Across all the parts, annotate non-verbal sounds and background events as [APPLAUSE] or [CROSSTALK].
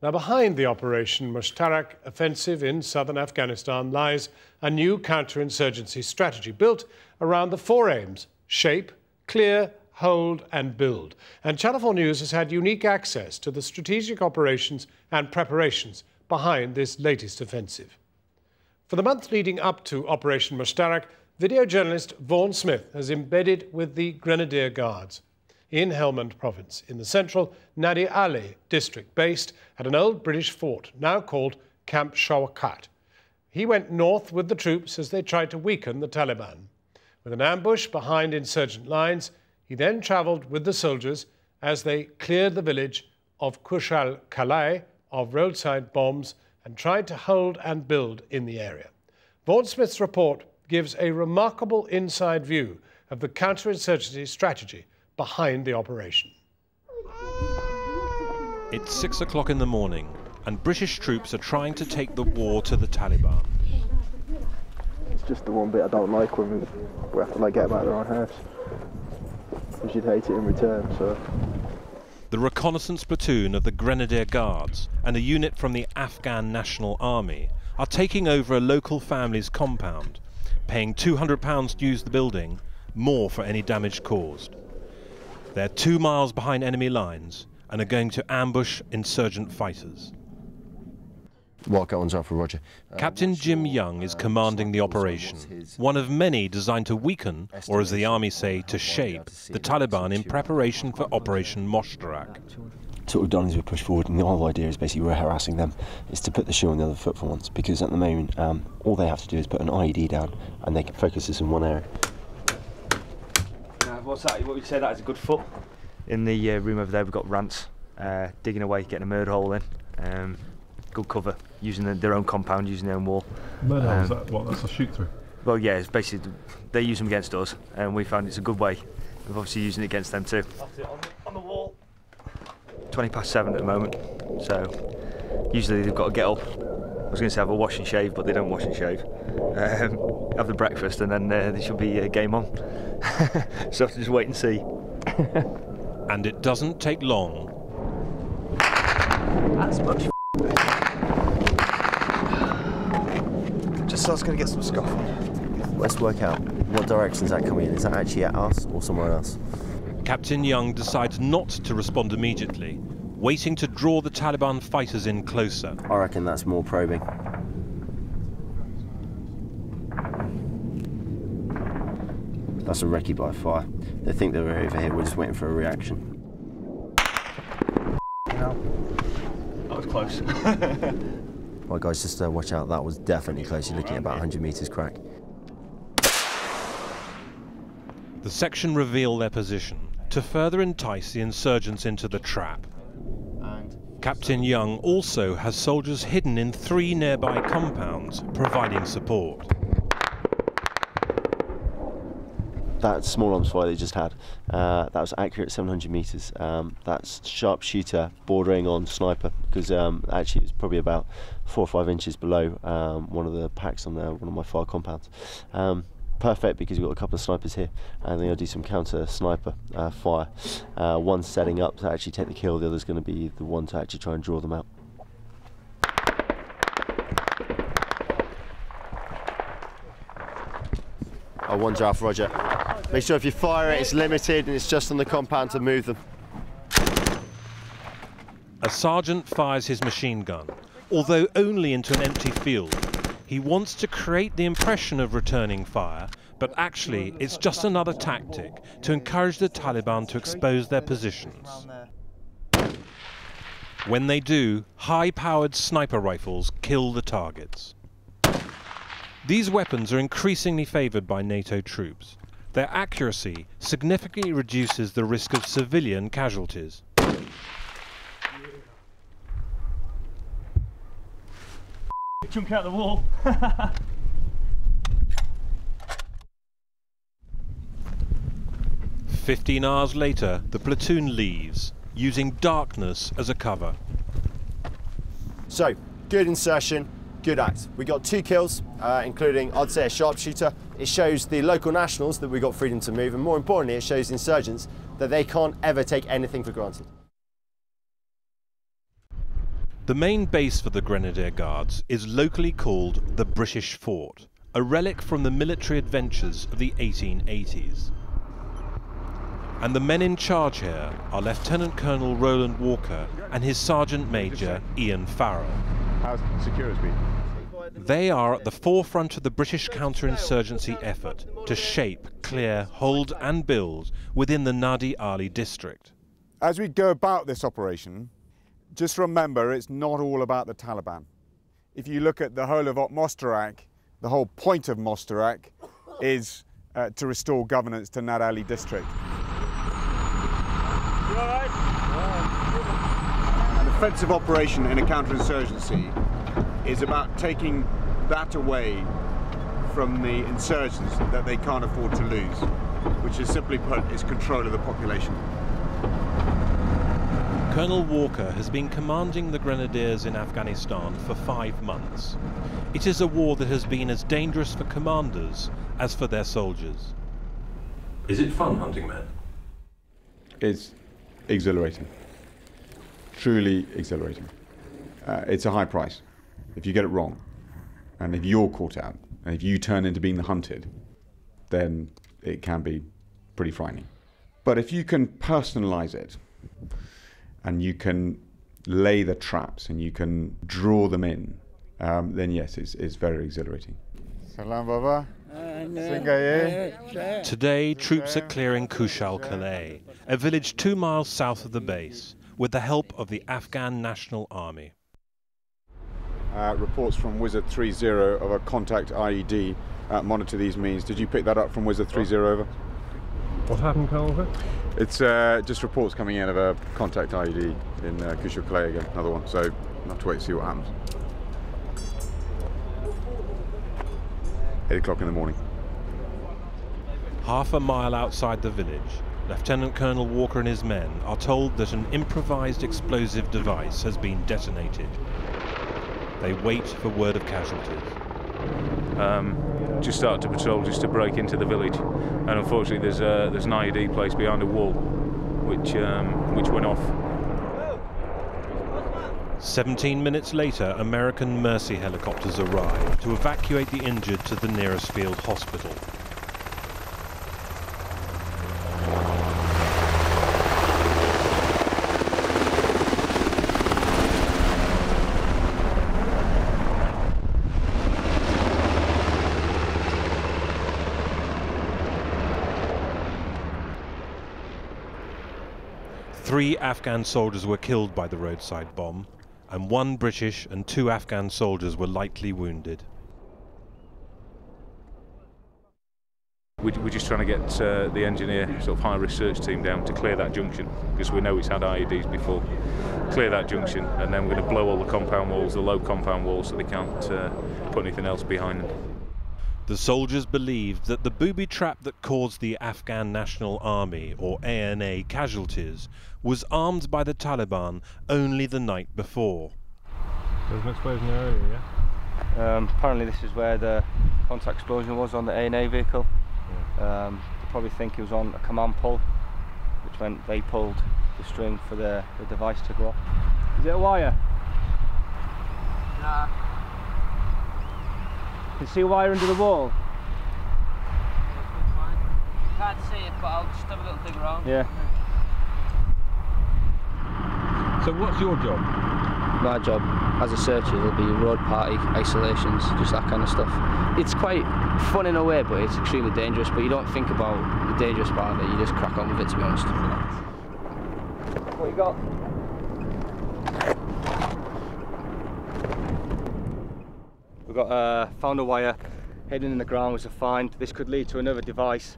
Now, behind the Operation Mushtarak offensive in southern Afghanistan lies a new counterinsurgency strategy built around the four aims shape, clear, hold, and build. And Channel 4 News has had unique access to the strategic operations and preparations behind this latest offensive. For the month leading up to Operation Mushtarak, video journalist Vaughan Smith has embedded with the Grenadier Guards in Helmand province in the central Nad-e Ali district, based at an old British fort now called Camp Shawqat. He went north with the troops as they tried to weaken the Taliban. With an ambush behind insurgent lines, he then travelled with the soldiers as they cleared the village of Kushal Kalai of roadside bombs and tried to hold and build in the area. Vaughan Smith's report gives a remarkable inside view of the counterinsurgency strategy behind the operation. It's six o'clock in the morning, and British troops are trying to take the war to the Taliban. It's just the one bit I don't like when we, we have to like get them out of their own house. We should hate it in return, so. The reconnaissance platoon of the Grenadier Guards and a unit from the Afghan National Army are taking over a local family's compound, paying £200 to use the building, more for any damage caused. They're two miles behind enemy lines and are going to ambush insurgent fighters. Walker on for Roger. Uh, Captain Jim Young is commanding the operation, one of many designed to weaken, or as the army say, to shape, the Taliban in preparation for Operation Moshtarak. So what we've done is we push forward, and the whole idea is basically we're harassing them, is to put the shoe on the other foot for once, because at the moment um, all they have to do is put an IED down, and they can focus this in one area what's that? What would you say that is a good foot? In the uh, room over there, we've got Rance uh, digging away, getting a murder hole in. Um, good cover, using the, their own compound, using their own wall. Murder um, hole, that what? That's a shoot through? Well, yeah, it's basically they use them against us, and we found it's a good way of obviously using it against them too. On the, on the wall. 20 past seven at the moment, so usually they've got to get up. I was going to say have a wash and shave, but they don't wash and shave. Um, have the breakfast, and then uh, they should be uh, game on. [LAUGHS] so have to just wait and see. [LAUGHS] and it doesn't take long. That's much. Just so I was going to get some scuff Let's work out what direction is that coming in. Is that actually at us or somewhere else? Captain Young decides not to respond immediately, waiting to draw the Taliban fighters in closer. I reckon that's more probing. That's a recce by fire. They think they're over here, we're just waiting for a reaction. That was close. [LAUGHS] right guys, just uh, watch out, that was definitely close. You're looking at about 100 metres crack. The section reveal their position to further entice the insurgents into the trap. Captain Young also has soldiers hidden in three nearby compounds, providing support. that small arms fire they just had, uh, that was accurate 700 meters. Um, that's sharpshooter bordering on sniper because um, actually it's probably about four or five inches below um, one of the packs on there, one of my fire compounds. Um, perfect because we've got a couple of snipers here and they'll do some counter sniper uh, fire. Uh, one setting up to actually take the kill, the other's going to be the one to actually try and draw them out. Oh, one draft, Roger. Make sure if you fire it, it's limited and it's just on the compound to move them. A sergeant fires his machine gun, although only into an empty field. He wants to create the impression of returning fire, but actually it's just another tactic to encourage the Taliban to expose their positions. When they do, high-powered sniper rifles kill the targets. These weapons are increasingly favoured by NATO troops, their accuracy significantly reduces the risk of civilian casualties. Chunk out the wall. [LAUGHS] Fifteen hours later, the platoon leaves, using darkness as a cover. So, good insertion, good act. We got two kills, uh, including, I'd say, a sharpshooter. It shows the local nationals that we got freedom to move, and more importantly, it shows insurgents that they can't ever take anything for granted. The main base for the Grenadier Guards is locally called the British Fort, a relic from the military adventures of the 1880s. And the men in charge here are Lieutenant Colonel Roland Walker and his Sergeant Major Ian Farrell. How's security been? They are at the forefront of the British counterinsurgency effort to shape, clear, hold and build within the Nad-e Ali district. As we go about this operation, just remember it's not all about the Taliban. If you look at the whole of Moshtarak, the whole point of Moshtarak is uh, to restore governance to Nad Ali district. An offensive operation in a counterinsurgency is about taking that away from the insurgents that they can't afford to lose, which is simply put is control of the population. Colonel Walker has been commanding the Grenadiers in Afghanistan for five months. It is a war that has been as dangerous for commanders as for their soldiers. Is it fun hunting men? It's exhilarating. Truly exhilarating. Uh, it's a high price if you get it wrong, and if you're caught out, and if you turn into being the hunted, then it can be pretty frightening. But if you can personalize it, and you can lay the traps, and you can draw them in, um, then yes, it's, it's very exhilarating. Salam Baba. Today, troops are clearing Kushal Kalay, a village two miles south of the base, with the help of the Afghan National Army. Uh, reports from Wizard 30 of a contact IED. Uh, monitor these means. Did you pick that up from Wizard 30 over? What happened, Colonel? It's uh, just reports coming in of a contact IED in uh, Kushal Kalay again, another one. So, I'll have to wait and see what happens. 8 o'clock in the morning. Half a mile outside the village, Lieutenant Colonel Walker and his men are told that an improvised explosive device has been detonated. They wait for word of casualties. Um, just started to patrol just to break into the village, and unfortunately, there's a, there's an IED placed behind a wall, which um, which went off. 17 minutes later, American Mercy helicopters arrive to evacuate the injured to the nearest field hospital. Three Afghan soldiers were killed by the roadside bomb, and one British and two Afghan soldiers were lightly wounded. We're just trying to get uh, the engineer, sort of high research team down to clear that junction because we know it's had IEDs before. Clear that junction, and then we're going to blow all the compound walls, the low compound walls, so they can't uh, put anything else behind them. The soldiers believed that the booby trap that caused the Afghan National Army, or ANA, casualties was armed by the Taliban only the night before. There was an explosion there earlier, yeah? Um, apparently this is where the contact explosion was on the ANA vehicle. Yeah. Um, they probably think it was on a command pull, which meant they pulled the string for the, the device to go off. Is it a wire? Nah. You can see a wire under the wall? Can't see it, but I'll just have a little dig around. Yeah. So what's your job? My job as a searcher will be road party, isolations, just that kind of stuff. It's quite fun in a way, but it's extremely dangerous, but you don't think about the dangerous part of it, you just crack on with it, to be honest. What you got? Got uh, found a wire hidden in the ground was a find. This could lead to another device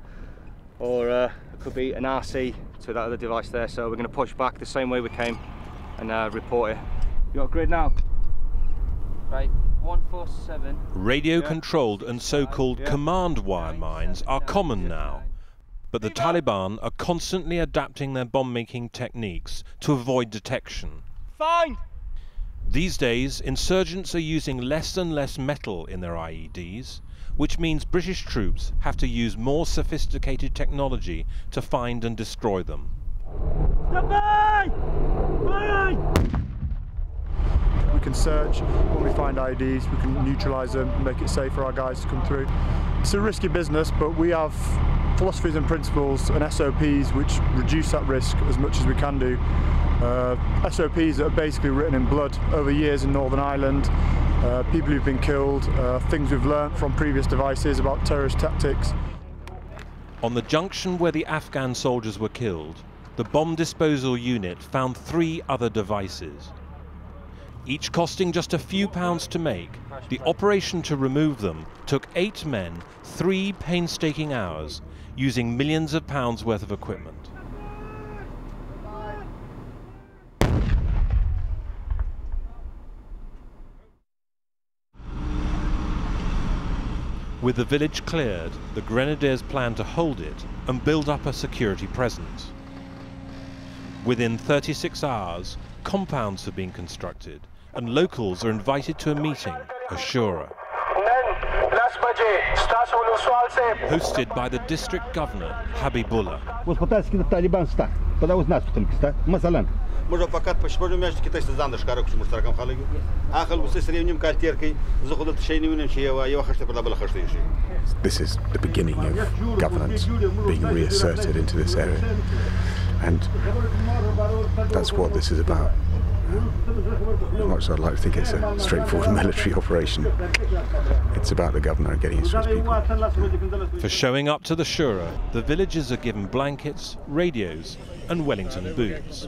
or uh, it could be an RC to that other device there. So we're going to push back the same way we came and uh, report it. You got a grid now? Right, 147. Radio controlled and so-called yeah. command wire mines are common now. But the Taliban are constantly adapting their bomb-making techniques to avoid detection. Find! These days, insurgents are using less and less metal in their IEDs, which means British troops have to use more sophisticated technology to find and destroy them. we can search. When we find IEDs, we can neutralise them make it safe for our guys to come through. It's a risky business, but we have philosophies and principles and SOPs which reduce that risk as much as we can do. Uh, SOPs that are basically written in blood over years in Northern Ireland, uh, people who've been killed, uh, things we've learnt from previous devices about terrorist tactics. On the junction where the Afghan soldiers were killed, the bomb disposal unit found three other devices. Each costing just a few pounds to make, the operation to remove them took eight men three painstaking hours, using millions of pounds worth of equipment. With the village cleared, the Grenadiers plan to hold it and build up a security presence. Within 36 hours, compounds have been constructed and locals are invited to a meeting, a shura. Hosted by the district governor, Habibullah. Może fakat możemy mieć kitaj se zandash kara kuch mushtarakam khalagi. Akhal wasi sriyunim kaltierki zukhudal tshayni winam shiya ya wakhashta pada bala khashta yashi. This is the beginning of governance being reasserted into this area. And that's what this is about. As much as I'd like to think it's a straightforward [LAUGHS] military operation, it's about the governor getting his people. For showing up to the Shura, the villagers are given blankets, radios, and Wellington boots.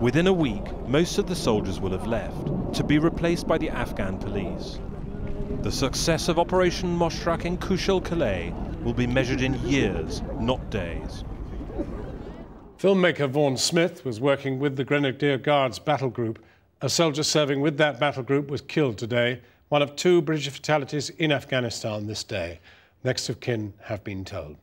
Within a week, most of the soldiers will have left, to be replaced by the Afghan police. The success of Operation Moshtarak in Kushal Kalay will be measured in years, not days. Filmmaker Vaughan Smith was working with the Grenadier Guards battle group. A soldier serving with that battle group was killed today, one of two British fatalities in Afghanistan this day. Next of kin have been told.